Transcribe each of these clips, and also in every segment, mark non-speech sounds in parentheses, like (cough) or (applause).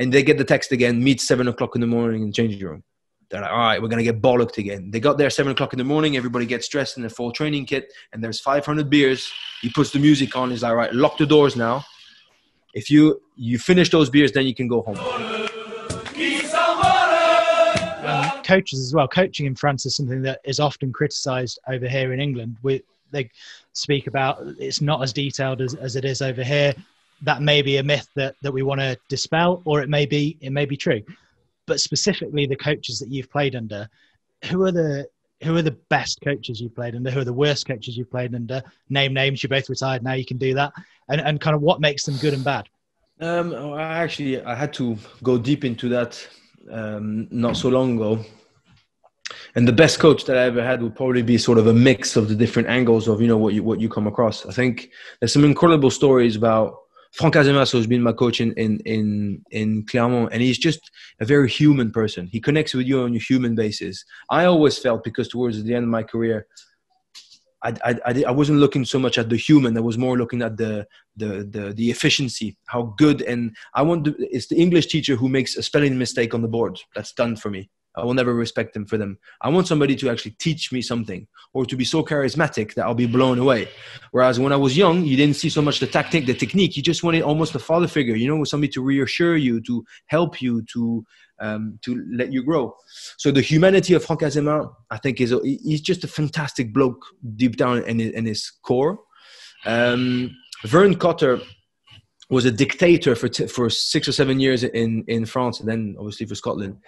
and they get the text again, meet seven o'clock in the morning in the changing room. They're like, all right, we're gonna get bollocked again. They got there seven o'clock in the morning. Everybody gets dressed in their full training kit, and there's 500 beers. He puts the music on. He's like, all right, lock the doors now. If you you finish those beers, then you can go home. coaches as well. Coaching in France is something that is often criticised over here in England. We, they speak about it's not as detailed as, as it is over here. That may be a myth that, that we want to dispel, or it may be it may be true but specifically the coaches that you've played under, who are the who are the best coaches you've played under? Who are the worst coaches you've played under? Name names. You're both retired now. You can do that, and and kind of what makes them good and bad. Um, I actually I had to go deep into that um, not so long ago. And the best coach that I ever had would probably be sort of a mix of the different angles of you know what you what you come across. I think there's some incredible stories about Franck Azema has been my coach in, in, in, in Clermont, and he's just a very human person. He connects with you on a human basis. I always felt because towards the end of my career, I, I, I, I wasn't looking so much at the human. I was more looking at the, the, the, the efficiency, how good. And I want to, it's the English teacher who makes a spelling mistake on the board. That's done for me. I will never respect them for them. I want somebody to actually teach me something or to be so charismatic that I'll be blown away. Whereas when I was young, you didn't see so much the tactic, the technique. You just wanted almost a father figure, you know, somebody to reassure you, to help you, to um, to let you grow. So the humanity of Franck Azema, I think, is a, he's just a fantastic bloke deep down in his, in his core. Um, Vern Cotter was a dictator for t- for six or seven years in in France, and then obviously for Scotland.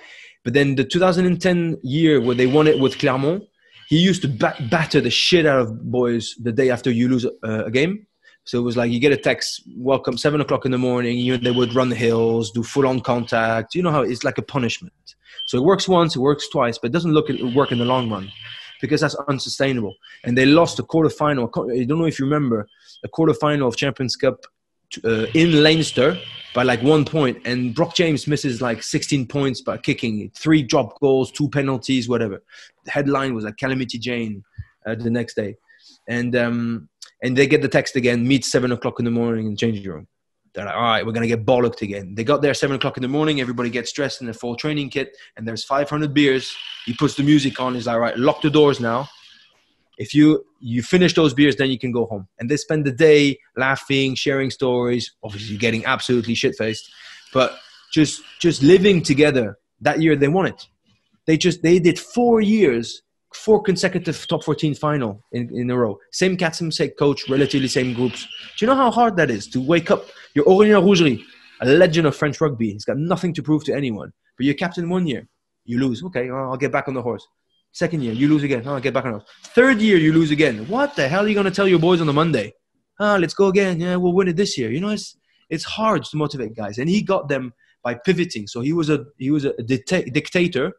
But then the 2010 year where they won it with Clermont, he used to bat- batter the shit out of boys the day after you lose a, a game. So it was like you get a text, welcome, seven o'clock in the morning. You they would run the hills, do full on contact. You know how it's like a punishment. So it works once, it works twice, but it doesn't look it work in the long run because that's unsustainable. And they lost the quarterfinal. I don't know if you remember a quarterfinal of Champions Cup uh, in Leinster by like one point, and Brock James misses like 16 points by kicking three drop goals, two penalties, whatever. The headline was like Calamity Jane uh, the next day, and um, and they get the text again, meet seven o'clock in the morning in the changing room. They're like, all right, we're gonna get bollocked again. They got there seven o'clock in the morning. Everybody gets dressed in their full training kit, and there's 500 beers. He puts the music on. He's like, all right, lock the doors now if you you finish those beers then you can go home. And they spend the day laughing sharing stories. Obviously getting absolutely shit faced but just just living together that year they won it. They just they did four years four consecutive top 14 final in, in a row. Same captain same coach relatively same groups. Do you know how hard that is to wake up? You're Aurélien Rougerie a legend of French rugby. He's got nothing to prove to anyone. But you're captain one year. You lose. Okay I'll get back on the horse Second year, you lose again. Oh, get back on. Third year, you lose again. What the hell are you going to tell your boys on the Monday? Ah, oh, let's go again. Yeah, we'll win it this year. You know, it's it's hard to motivate guys, and he got them by pivoting. So he was a he was a dictator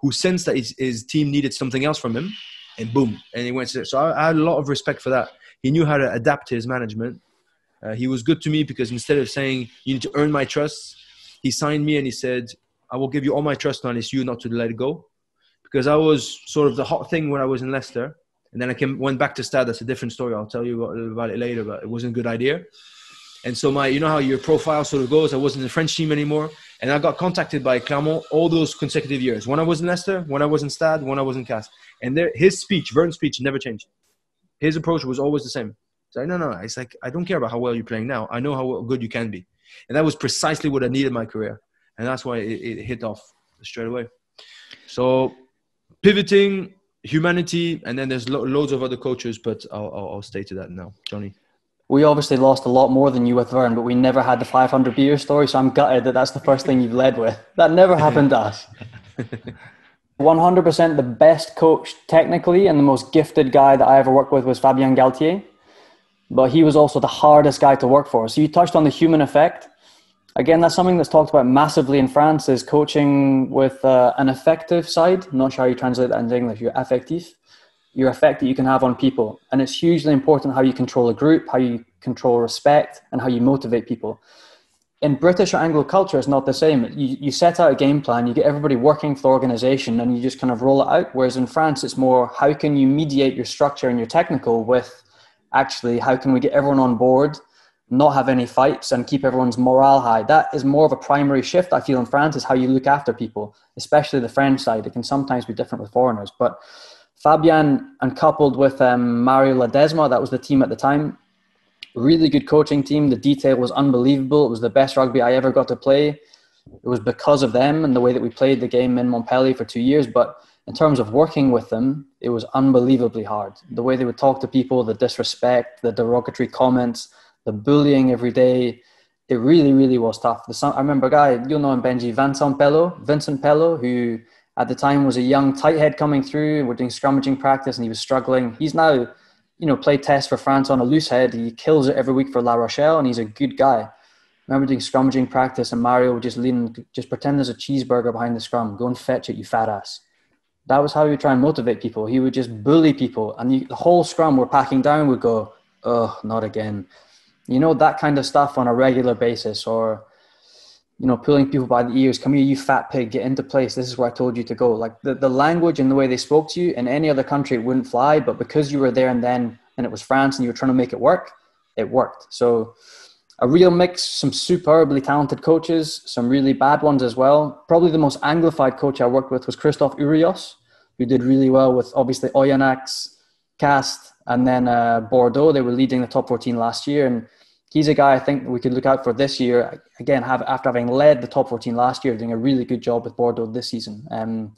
who sensed that his, his team needed something else from him, and boom, and he went. To, so I, I had a lot of respect for that. He knew how to adapt his management. Uh, he was good to me because instead of saying you need to earn my trust, he signed me and he said, "I will give you all my trust unless you not to let it go." Because I was sort of the hot thing when I was in Leicester, and then I came went back to Stade. That's a different story. I'll tell you about it later, but it wasn't a good idea. And so my, you know how your profile sort of goes. I wasn't in the French team anymore, and I got contacted by Clermont all those consecutive years. When I was in Leicester, when I was in Stade, when I was in Castres, and there, his speech, Vern's speech, never changed. His approach was always the same. So no, no, it's like I don't care about how well you're playing now. I know how good you can be, and that was precisely what I needed in my career, and that's why it, it hit off straight away. So pivoting, humanity, and then there's lo- loads of other coaches, but I'll, I'll, I'll stay to that now. Johnny. We obviously lost a lot more than you with Vern, but we never had the 500 beer story, so I'm gutted that that's the first thing you've led with. That never happened to us. (laughs) 100% the best coach technically and the most gifted guy that I ever worked with was Fabien Galthié. but he was also the hardest guy to work for. So you touched on the human effect again, that's something that's talked about massively in France is coaching with uh, an effective side. I'm not sure how you translate that into English. Your affectif, your effect that you can have on people. And it's hugely important how you control a group, how you control respect, and how you motivate people. In British or Anglo culture, it's not the same. You, you set out a game plan, you get everybody working for the organization, and you just kind of roll it out. Whereas in France, it's more how can you mediate your structure and your technical with actually how can we get everyone on board – not have any fights and keep everyone's morale high. That is more of a primary shift I feel in France is how you look after people, especially the French side. It can sometimes be different with foreigners, but Fabien and coupled with um, Mario Ledesma, that was the team at the time. Really good coaching team. The detail was unbelievable. It was the best rugby I ever got to play. It was because of them and the way that we played the game in Montpellier for two years. But in terms of working with them, it was unbelievably hard. The way they would talk to people, the disrespect, the derogatory comments, the bullying every day. It really, really was tough. The, I remember a guy, you'll know him, Benji, Vincent Pelo, Vincent Pelo, who at the time was a young tight head coming through. We're doing scrummaging practice and he was struggling. He's now, you know, played test for France on a loose head. He kills it every week for La Rochelle and he's a good guy. I remember doing scrummaging practice and Mario would just lean, just pretend there's a cheeseburger behind the scrum. Go and fetch it, you fat ass. That was how he would try and motivate people. He would just bully people. And the, whole scrum we're packing down would go, oh, not again. You know, that kind of stuff on a regular basis or, you know, pulling people by the ears, come here, you fat pig, get into place. This is where I told you to go. Like the, the language and the way they spoke to you in any other country, it wouldn't fly. But because you were there and then, and it was France and you were trying to make it work, it worked. So a real mix, some superbly talented coaches, some really bad ones as well. Probably the most Anglified coach I worked with was Christophe Urios, who did really well with obviously Oyonnax, Castres, and then uh, Bordeaux. They were leading the top 14 last year. And he's a guy I think we could look out for this year. Again, have, after having led the top 14 last year, doing a really good job with Bordeaux this season. Um,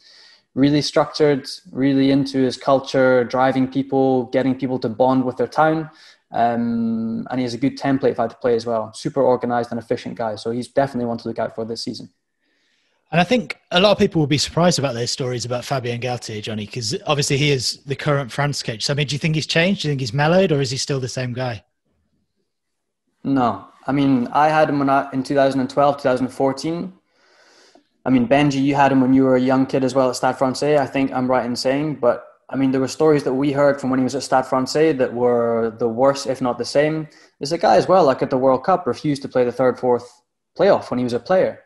really structured, really into his culture, driving people, getting people to bond with their town. Um, and he has a good template if I had to play as well. Super organized and efficient guy. So he's definitely one to look out for this season. And I think a lot of people will be surprised about those stories about Fabien Galthié, Johnny, because obviously he is the current France coach. So, I mean, do you think he's changed? Do you think he's mellowed, or is he still the same guy? No, I mean, I had him I, in 2012, 2014. I mean, Benji, you had him when you were a young kid as well at Stade Francais. I think I'm right in saying, but I mean, there were stories that we heard from when he was at Stade Francais that were the worst, if not the same. There's a guy as well, like at the World Cup, refused to play the third, fourth playoff when he was a player.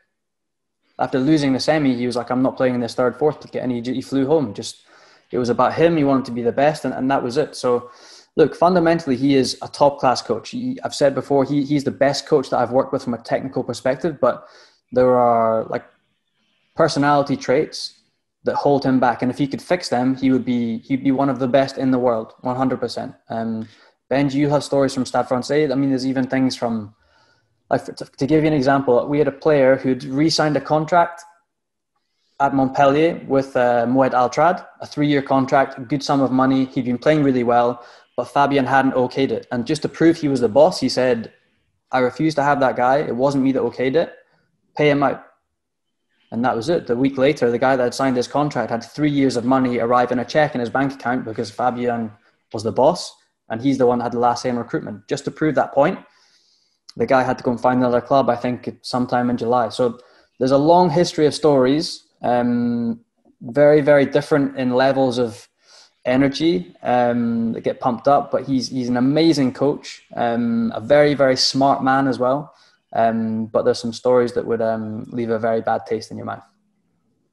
After losing the semi, he was like, "I'm not playing in this third, fourth," and he, he flew home. Just it was about him. He wanted to be the best, and, and that was it. So look, fundamentally, he is a top class coach. He, I've said before, he, he's the best coach that I've worked with from a technical perspective, but there are like personality traits that hold him back. And if he could fix them, he would be, he'd be one of the best in the world, 100%. Um, Benji, you have stories from Stade Francais. I mean, there's even things from, like, to, to give you an example, we had a player who'd re signed a contract at Montpellier with uh, Mohed Altrad, a three year contract, a good sum of money. He'd been playing really well but Fabien hadn't okayed it. And just to prove he was the boss, he said, I refuse to have that guy. It wasn't me that okayed it. Pay him out. And that was it. The week later, the guy that had signed his contract had three years of money arrive in a check in his bank account because Fabien was the boss and he's the one that had the last say in recruitment. Just to prove that point, the guy had to go and find another club, I think, sometime in July. So there's a long history of stories, um, very, very different in levels of energy um, that get pumped up. But he's he's an amazing coach, um, a very very smart man as well. Um, but there's some stories that would um, leave a very bad taste in your mouth.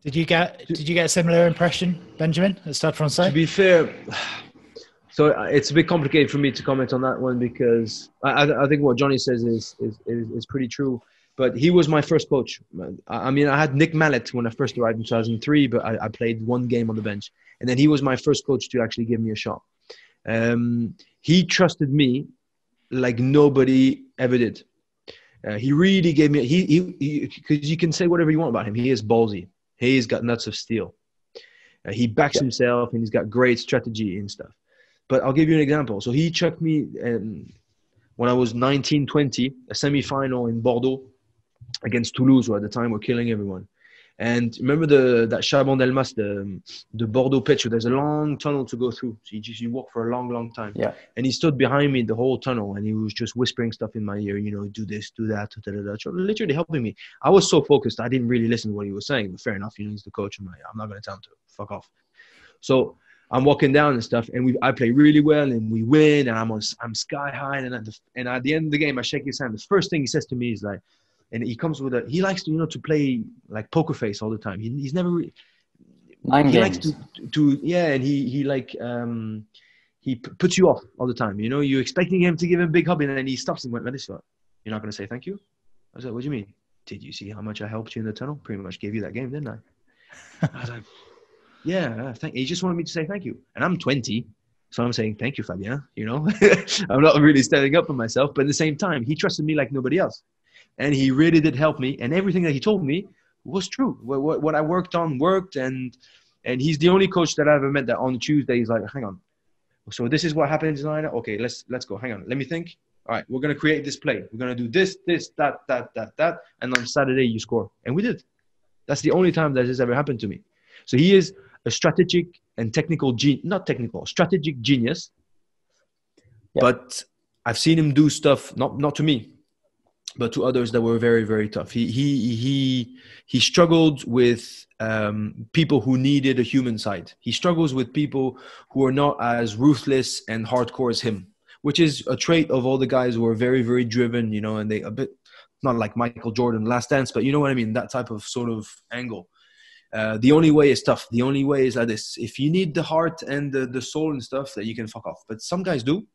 Did you get Did you get a similar impression, Benjamin, at Stade Francais? To be fair, so uh, it's a bit complicated for me to comment on that one because I, I think what Johnny says is, is, is, is pretty true but he was my first coach. I mean, I had Nick Mallett when I first arrived in 2003, but I, I, played one game on the bench and then he was my first coach to actually give me a shot. Um, he trusted me like nobody ever did. Uh, he really gave me he he because you can say whatever you want about him. He is ballsy. He's got nuts of steel. Uh, he backs yeah. himself and he's got great strategy and stuff. But I'll give you an example. So he chucked me um, when I was 19, 20, a semi-final in Bordeaux against Toulouse, who at the time were killing everyone. And remember the that Chaban-Delmas, the the Bordeaux pitch, there's a long tunnel to go through. So you just you walk for a long, long time. Yeah. And he stood behind me the whole tunnel, and he was just whispering stuff in my ear. You know, do this, do that, da, da, da, literally helping me. I was so focused, I didn't really listen to what he was saying. But fair enough, you know, he's the coach. I'm like, I'm not gonna tell him to fuck off. So I'm walking down and stuff, and we I play really well, and we win, and I'm on I'm sky high, and at the, and at the end of the game, I shake his hand. The first thing he says to me is like and he comes with a he likes to you know to play like poker face all the time he, he's never Mind he games. likes to to yeah and he he like um he p- puts you off all the time you know you're expecting him to give him a big hobby and then he stops and went like this You're not going to say thank you? I was like, what do you mean? Did you see how much I helped you in the tunnel? Pretty much gave you that game, didn't I? (laughs) I was like, yeah, thank He just wanted me to say thank you. And I'm 20. So I'm saying, thank you, Fabien. You know, (laughs) I'm not really standing up for myself, but at the same time, he trusted me like nobody else. And he really did help me. And everything that he told me was true. What, what, what I worked on worked. And, and he's the only coach that I ever met that on Tuesday, he's like, hang on. So this is what happened in Ina. Okay, let's, let's go. Hang on. Let me think. All right, we're going to create this play. We're going to do this, this, that, that, that, that. And on Saturday, you score. And we did. That's the only time that this ever happened to me. So he is a strategic and technical gen- not technical strategic genius. But i've seen him do stuff not not to me but to others that were very very tough. He he he he struggled with um, people who needed a human side. He struggles with people who are not as ruthless and hardcore as him which is a trait of all the guys who are very very driven you know and they a bit not like michael jordan last dance but you know what i mean? That type of sort of angle uh, the only way is tough. The only way is like this. If you need the heart and the, the soul and stuff, that you can fuck off. But some guys do.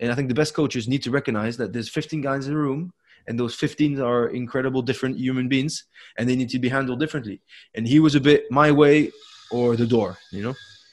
And I think the best coaches need to recognize that there's 15 guys in the room and those 15 are incredible different human beings and they need to be handled differently. And he was a bit my way or the door, you know?